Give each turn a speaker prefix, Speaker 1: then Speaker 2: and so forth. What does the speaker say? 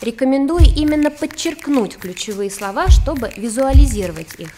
Speaker 1: Рекомендую именно подчеркнуть ключевые слова, чтобы визуализировать их.